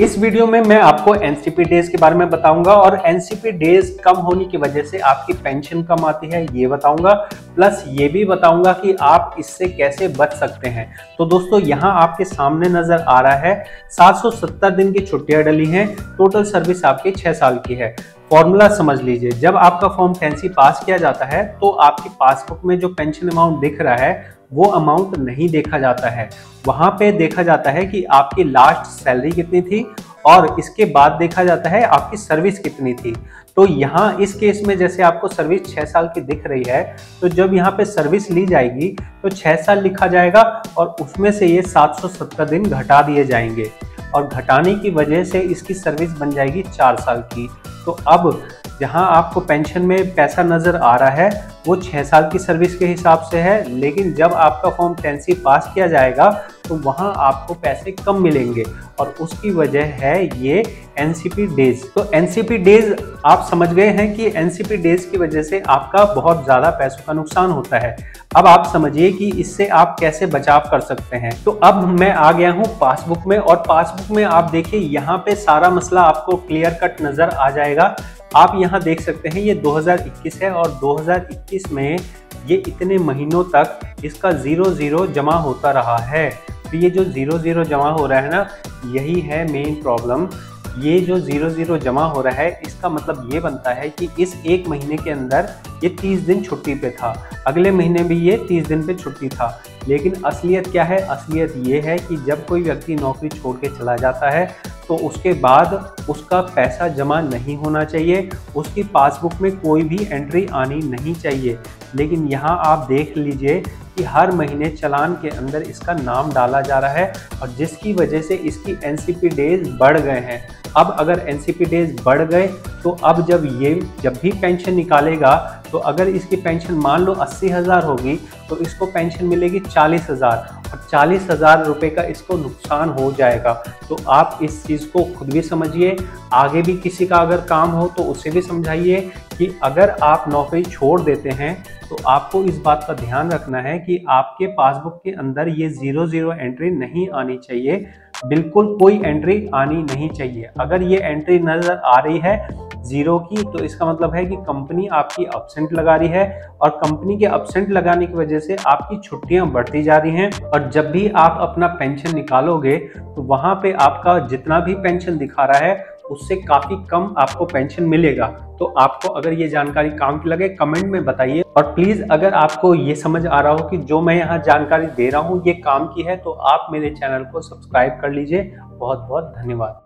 इस वीडियो में मैं आपको एनसीपी डेज़ के बारे में बताऊँगा और एनसीपी डेज़ कम होने की वजह से आपकी पेंशन कम आती है, ये बताऊँगा। प्लस ये भी बताऊँगा कि आप इससे कैसे बच सकते हैं। तो दोस्तों, यहाँ आपके सामने नज़र आ रहा है 770 दिन की छुट्टियाँ डली हैं टोटल सर्विस आपकी छह साल की है। फॉर्मूला समझ लीजिए, जब आपका फॉर्म फैंसी पास किया जाता है तो आपकी पासबुक में जो पेंशन अमाउंट दिख रहा है, वो अमाउंट नहीं देखा जाता है। वहाँ पे देखा जाता है कि आपकी लास्ट सैलरी कितनी थी और इसके बाद देखा जाता है आपकी सर्विस कितनी थी। तो यहाँ इस केस में जैसे आपको सर्विस छः साल की दिख रही है तो जब यहाँ पे सर्विस ली जाएगी तो छः साल लिखा जाएगा और उसमें से ये 770 दिन घटा दिए जाएँगे और घटाने की वजह से इसकी सर्विस बन जाएगी चार साल की। तो अब जहाँ आपको पेंशन में पैसा नज़र आ रहा है, वो छः साल की सर्विस के हिसाब से है, लेकिन जब आपका फॉर्म टेंसी पास किया जाएगा तो वहाँ आपको पैसे कम मिलेंगे और उसकी वजह है ये एनसीपी डेज़ तो एनसीपी डेज़ आप समझ गए हैं कि एनसीपी डेज़ की वजह से आपका बहुत ज़्यादा पैसों का नुकसान होता है। अब आप समझिए कि इससे आप कैसे बचाव कर सकते हैं। तो अब मैं आ गया हूँ पासबुक में और पासबुक में आप देखिए, यहाँ पे सारा मसला आपको क्लियर कट नज़र आ जाएगा। आप यहाँ देख सकते हैं, ये 2021 है और 2021 में ये इतने महीनों तक इसका ज़ीरो ज़ीरो जमा होता रहा है। तो ये जो ज़ीरो ज़ीरो जमा हो रहा है ना, यही है मेन प्रॉब्लम ये जो ज़ीरो ज़ीरो जमा हो रहा है, इसका मतलब ये बनता है कि इस एक महीने के अंदर ये तीस दिन छुट्टी पे था। अगले महीने भी ये तीस दिन पे छुट्टी था। लेकिन असलियत क्या है? असलियत ये है कि जब कोई व्यक्ति नौकरी छोड़ के चला जाता है तो उसके बाद उसका पैसा जमा नहीं होना चाहिए। उसकी पासबुक में कोई भी एंट्री आनी नहीं चाहिए। लेकिन यहाँ आप देख लीजिए कि हर महीने चलान के अंदर इसका नाम डाला जा रहा है और जिसकी वजह से इसकी एनसीपी डेज़ बढ़ गए हैं। अब अगर एनसीपी डेज़ बढ़ गए तो अब जब ये, जब भी पेंशन निकालेगा तो अगर इसकी पेंशन मान लो अस्सी हज़ार होगी तो इसको पेंशन मिलेगी चालीस हज़ार। और चालीस हज़ार रुपये का इसको नुकसान हो जाएगा। तो आप इस चीज़ को खुद भी समझिए। आगे भी किसी का अगर काम हो तो उसे भी समझाइए कि अगर आप नौकरी छोड़ देते हैं तो आपको इस बात का ध्यान रखना है कि आपके पासबुक के अंदर ये ज़ीरो ज़ीरो एंट्री नहीं आनी चाहिए। बिल्कुल कोई एंट्री आनी नहीं चाहिए। अगर ये एंट्री नज़र आ रही है ज़ीरो की तो इसका मतलब है कि कंपनी आपकी अपसेंट लगा रही है और कंपनी के अपसेंट लगाने की वजह से आपकी छुट्टियाँ बढ़ती जा रही हैं और जब भी आप अपना पेंशन निकालोगे तो वहाँ पे आपका जितना भी पेंशन दिखा रहा है उससे काफ़ी कम आपको पेंशन मिलेगा। तो आपको अगर ये जानकारी काम की लगे कमेंट में बताइए। और प्लीज़ अगर आपको ये समझ आ रहा हो कि जो मैं यहाँ जानकारी दे रहा हूँ, ये काम की है तो आप मेरे चैनल को सब्सक्राइब कर लीजिए। बहुत बहुत धन्यवाद।